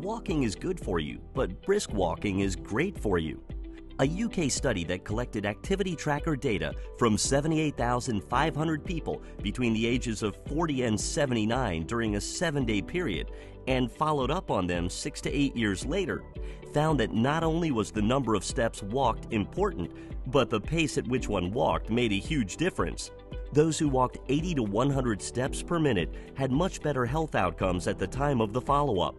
walking is good for you, but brisk walking is great for you. A UK study that collected activity tracker data from 78,500 people between the ages of 40 and 79 during a seven day period and followed up on them six to eight years later found that not only was the number of steps walked important, but the pace at which one walked made a huge difference. Those who walked 80 to 100 steps per minute had much better health outcomes at the time of the follow up.